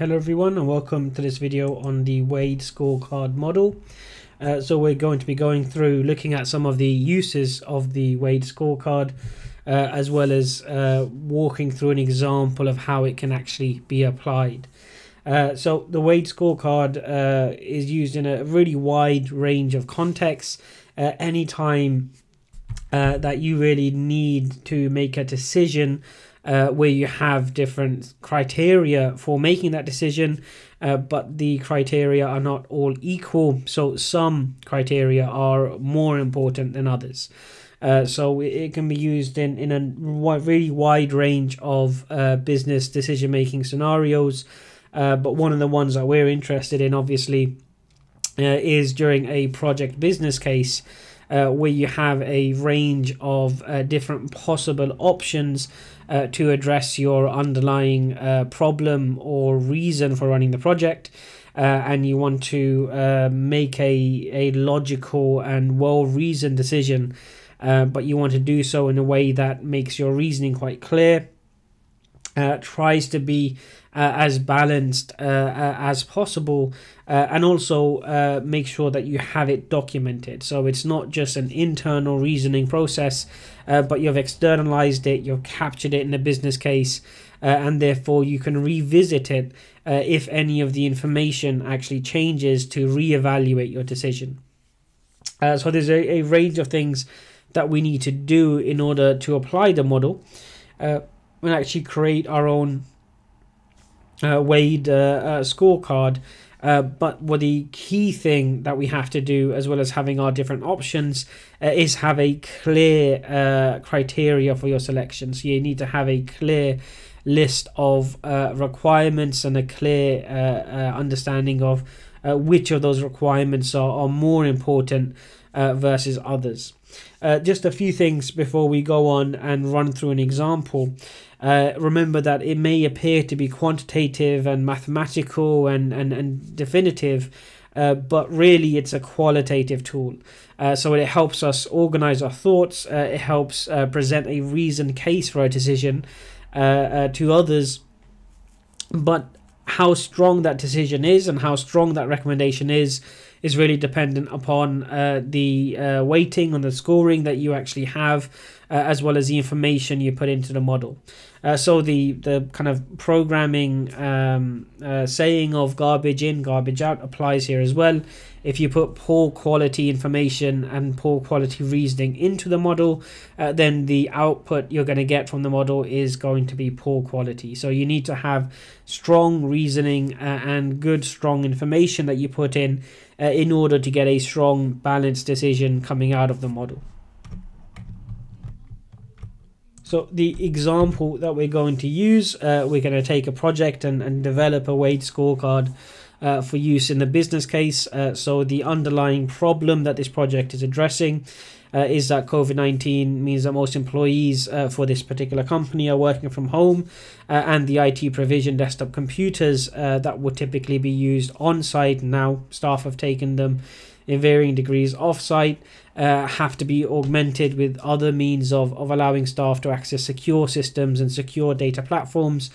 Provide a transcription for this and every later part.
Hello everyone and welcome to this video on the weighed scorecard model. Uh, so we're going to be going through looking at some of the uses of the weighed scorecard uh, as well as uh, walking through an example of how it can actually be applied. Uh, so the weighed scorecard uh, is used in a really wide range of contexts. Uh, anytime that you really need to make a decision uh, where you have different criteria for making that decision, uh, but the criteria are not all equal. So some criteria are more important than others. Uh, so it can be used in, in a really wide range of uh, business decision making scenarios. Uh, but one of the ones that we're interested in, obviously, uh, is during a project business case. Uh, where you have a range of uh, different possible options uh, to address your underlying uh, problem or reason for running the project. Uh, and you want to make a, a logical and well reasoned decision, but you want to do so in a way that makes your reasoning quite clear, uh, tries to be uh, as balanced uh, uh, as possible uh, and also uh, make sure that you have it documented. So it's not just an internal reasoning process but you've externalized it you've captured it in a business case and therefore you can revisit it if any of the information actually changes to reevaluate your decision. So there's a, a, range of things that we need to do in order to apply the model and actually create our own uh, uh, uh, scorecard. Uh, but what the key thing that we have to do, as well as having our different options, uh, is have a clear uh, criteria for your selection. So you need to have a clear list of uh, requirements and a clear uh, understanding of which of those requirements are, are more important versus others. just a few things before we go on and run through an example. Uh, remember that it may appear to be quantitative and mathematical and, and, and definitive, uh, but really it's a qualitative tool. Uh, so it helps us organize our thoughts, uh, it helps uh, present a reasoned case for a decision to others. But how strong that decision is and how strong that recommendation is is really dependent upon uh, the uh, weighting and the scoring that you actually have, uh, as well as the information you put into the model. Uh, so the the kind of programming um, uh, saying of garbage in, garbage out applies here as well. If you put poor quality information and poor quality reasoning into the model, uh, then the output you're going to get from the model is going to be poor quality. So you need to have strong reasoning and good, strong information that you put in uh, in order to get a strong, balanced decision coming out of the model. So the example that we're going to use, uh, we're going to take a project and, and develop a weighed scorecard uh, for use in the business case. Uh, so the underlying problem that this project is addressing uh, is that COVID 19 means that most employees uh, for this particular company are working from home, uh, and the IT provision desktop computers uh, that would typically be used on site now, staff have taken them in varying degrees off site. Uh, have to be augmented with other means of, of allowing staff to access secure systems and secure data platforms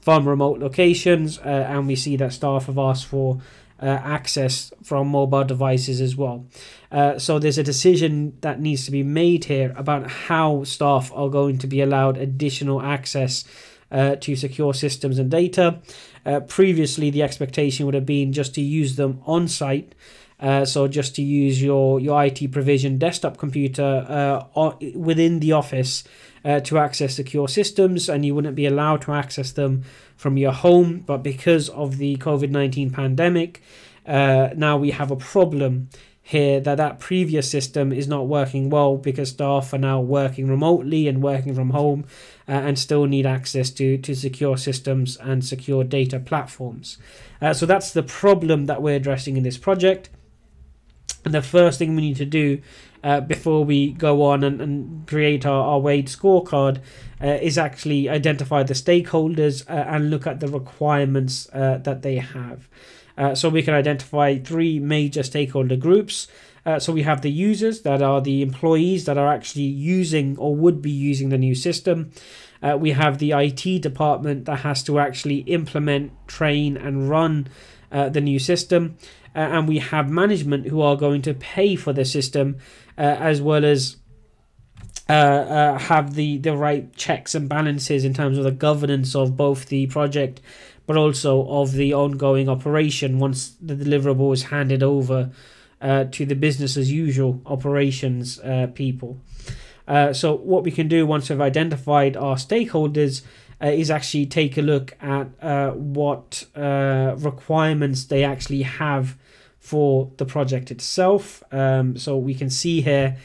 from remote locations. Uh, and we see that staff have asked for uh, access from mobile devices as well. Uh, so there's a decision that needs to be made here about how staff are going to be allowed additional access uh, to secure systems and data. Uh, previously, the expectation would have been just to use them on site. Uh, so just to use your, your IT provision desktop computer uh, within the office uh, to access secure systems, and you wouldn't be allowed to access them from your home. But because of the COVID 19 pandemic, uh, now we have a problem here that that previous system is not working well because staff are now working remotely and working from home uh, and still need access to, to secure systems and secure data platforms. Uh, so that's the problem that we're addressing in this project. And the first thing we need to do uh, before we go on and, and create our, our weighed scorecard uh, is actually identify the stakeholders uh, and look at the requirements uh, that they have. Uh, so we can identify three major stakeholder groups. Uh, so we have the users that are the employees that are actually using or would be using the new system. We have the IT department that has to actually implement, train, and run the new system. Uh, and we have management who are going to pay for the system uh, as well as uh, uh, have the, the right checks and balances in terms of the governance of both the project but also of the ongoing operation once the deliverable is handed over uh, to the business as usual operations uh, people. So what we can do once we've identified our stakeholders uh, is actually take a look at uh, what uh, requirements they actually have for the project itself. Um, so we can see here,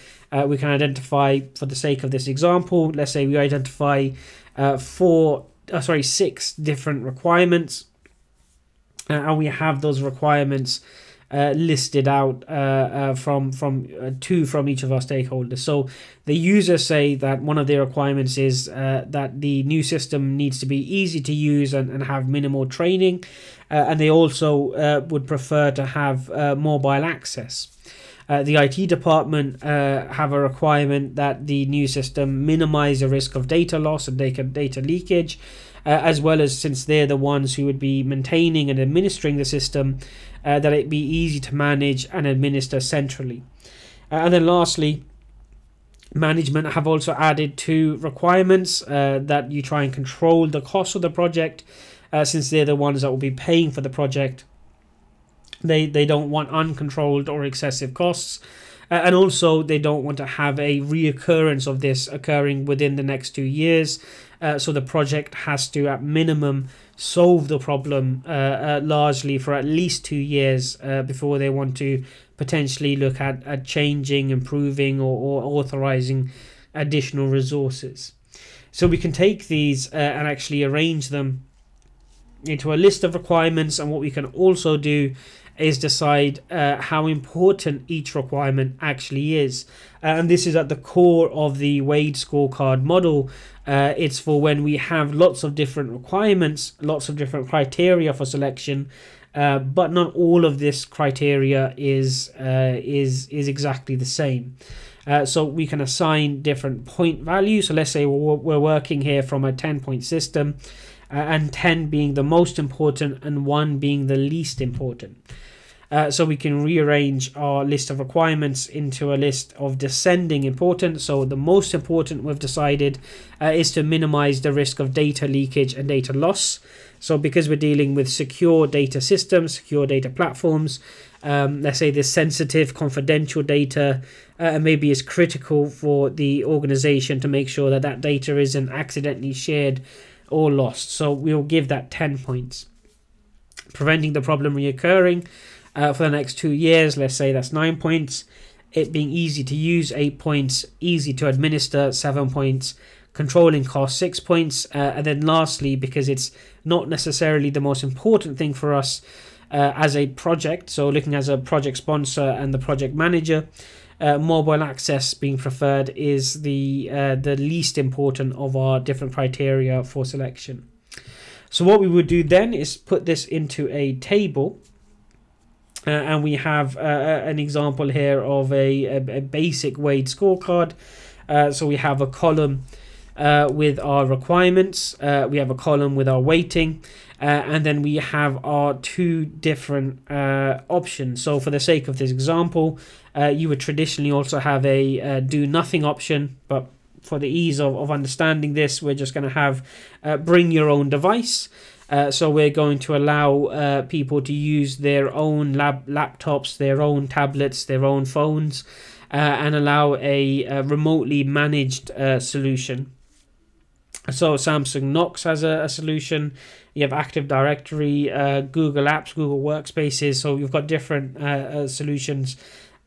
we can identify, for the sake of this example, let's say we identify four, sorry, six different requirements, and we have those requirements uh, listed out uh, uh, from from uh, two from each of our stakeholders. So the users say that one of their requirements is uh, that the new system needs to be easy to use and, and have minimal training, uh, and they also would prefer to have mobile access. the IT department have a requirement that the new system minimize the risk of data loss and data data leakage, as well as since they're the ones who would be maintaining and administering the system, uh, that it be easy to manage and administer centrally. Uh, and then lastly, management have also added two requirements uh, that you try and control the cost of the project uh, since they're the ones that will be paying for the project. They, they don't want uncontrolled or excessive costs. And also, they don't want to have a reoccurrence of this occurring within the next two years. Uh, so the project has to, at minimum, solve the problem uh, uh, largely for at least two years uh, before they want to potentially look at, at changing, improving, or, or authorizing additional resources. So we can take these uh, and actually arrange them into a list of requirements, and what we can also do is decide uh, how important each requirement actually is. Uh, and this is at the core of the weighed scorecard model. Uh, it's for when we have lots of different requirements, lots of different criteria for selection, uh, but not all of this criteria is uh, is is exactly the same. Uh, so we can assign different point values. So let's say we're, we're working here from a 10 point system, and 10 being the most important and 1 being the least important. Uh, so we can rearrange our list of requirements into a list of descending importance. So the most important we've decided uh, is to minimize the risk of data leakage and data loss. So because we're dealing with secure data systems, secure data platforms, um, let's say this sensitive, confidential data, uh, maybe is critical for the organization to make sure that that data isn't accidentally shared or lost. So we'll give that 10 points. Preventing the problem reoccurring uh, for the next two years. Let's say that's nine points. It being easy to use, eight points. Easy to administer, seven points. Controlling cost, six points. Uh, and then lastly, because it's not necessarily the most important thing for us uh, as a project, so looking as a project sponsor and the project manager, uh, mobile access being preferred is the uh, the least important of our different criteria for selection. So what we would do then is put this into a table uh, and we have uh, uh, an example here of a, a, a basic weighed scorecard. Uh, so we have a column uh, with our requirements, uh, we have a column with our weighting, and then we have our two different options. So for the sake of this example, you would traditionally also have a do nothing option, but for the ease of, of understanding this, we're just going to have bring your own device. Uh, so we're going to allow uh, people to use their own lab laptops, their own tablets, their own phones, uh, and allow a, a remotely managed uh, solution. So Samsung Knox has a, a solution. You have Active Directory, uh, Google Apps, Google Workspaces. So you've got different uh, solutions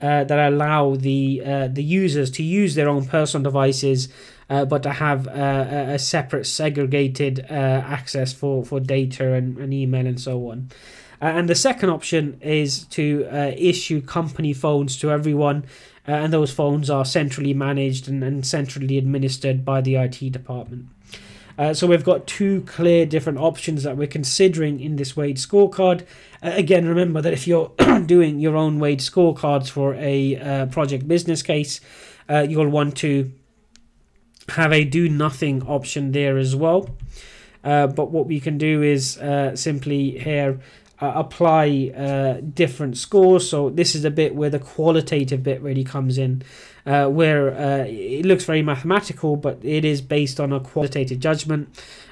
that allow the the users to use their own personal devices uh, but to have a, separate segregated uh, access for, for data and, and email and so on. Uh, and the second option is to uh, issue company phones to everyone, uh, and those phones are centrally managed and, and centrally administered by the IT department. Uh, so we've got two clear different options that we're considering in this weighed scorecard. Uh, again, remember that if you're doing your own weighed scorecards for a uh, project business case, you'll want to have a do nothing option there as well. But what we can do is simply here uh, apply uh, different scores. So this is a bit where the qualitative bit really comes in, uh, where uh, it looks very mathematical, but it is based on a qualitative judgment.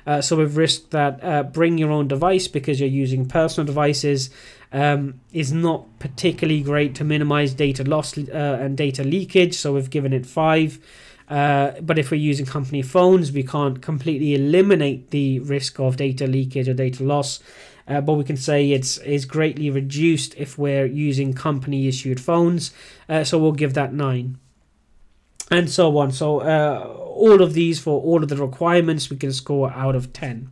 Uh, so we've risked that uh, bring your own device because you're using personal devices um, is not particularly great to minimize data loss and data leakage. So we've given it five. but if we're using company phones, we can't completely eliminate the risk of data leakage or data loss uh, but we can say it's is greatly reduced if we're using company issued phones. Uh, so we'll give that nine, and so on. So uh, all of these for all of the requirements we can score out of ten.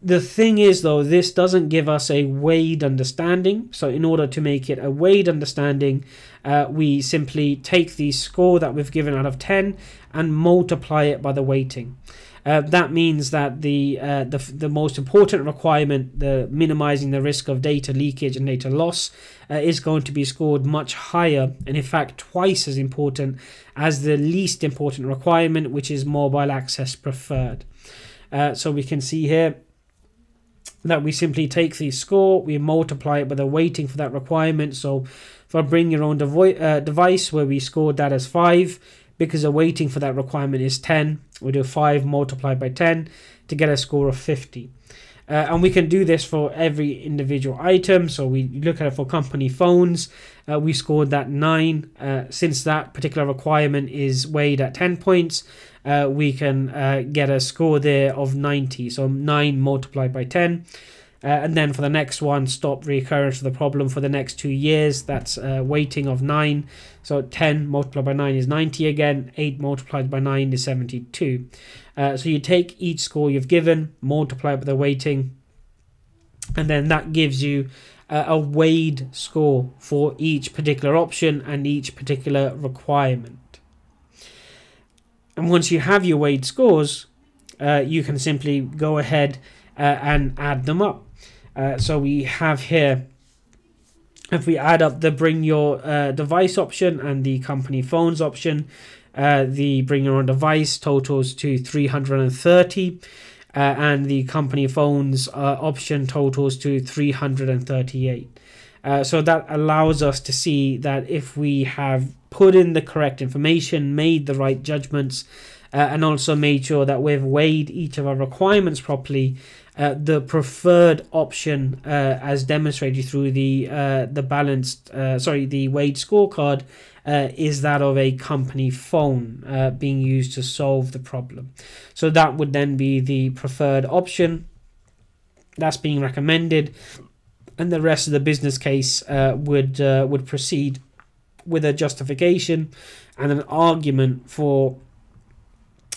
The thing is, though, this doesn't give us a weighed understanding. So, in order to make it a weighed understanding, uh, we simply take the score that we've given out of 10 and multiply it by the weighting. Uh, that means that the, uh, the the most important requirement, the minimizing the risk of data leakage and data loss, uh, is going to be scored much higher, and in fact twice as important as the least important requirement, which is mobile access preferred. Uh, so we can see here that we simply take the score, we multiply it by the weighting for that requirement. So for bring your own uh, device, where we scored that as five, because the weighting for that requirement is 10 we do 5 multiplied by 10 to get a score of 50 uh, and we can do this for every individual item. So we look at it for company phones. Uh, we scored that 9 uh, since that particular requirement is weighed at 10 points uh, we can uh, get a score there of 90 so 9 multiplied by 10 uh, and then for the next one, stop recurrence of the problem for the next two years. That's a weighting of 9. So 10 multiplied by 9 is 90 again. 8 multiplied by 9 is 72. Uh, so you take each score you've given, multiply it by the weighting, and then that gives you uh, a weighed score for each particular option and each particular requirement. And once you have your weighed scores, uh, you can simply go ahead uh, and add them up. Uh, so we have here, if we add up the bring your uh, device option and the company phones option, uh, the bring your own device totals to 330 uh, and the company phones uh, option totals to 338. Uh, so that allows us to see that if we have put in the correct information, made the right judgments, uh, and also made sure that we've weighed each of our requirements properly, uh, the preferred option, uh, as demonstrated through the uh, the balanced, uh, sorry, the weighed scorecard, uh, is that of a company phone being used to solve the problem. So that would then be the preferred option that's being recommended, and the rest of the business case would would proceed with a justification and an argument for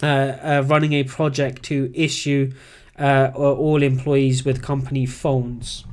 running a project to issue uh, all employees with company phones.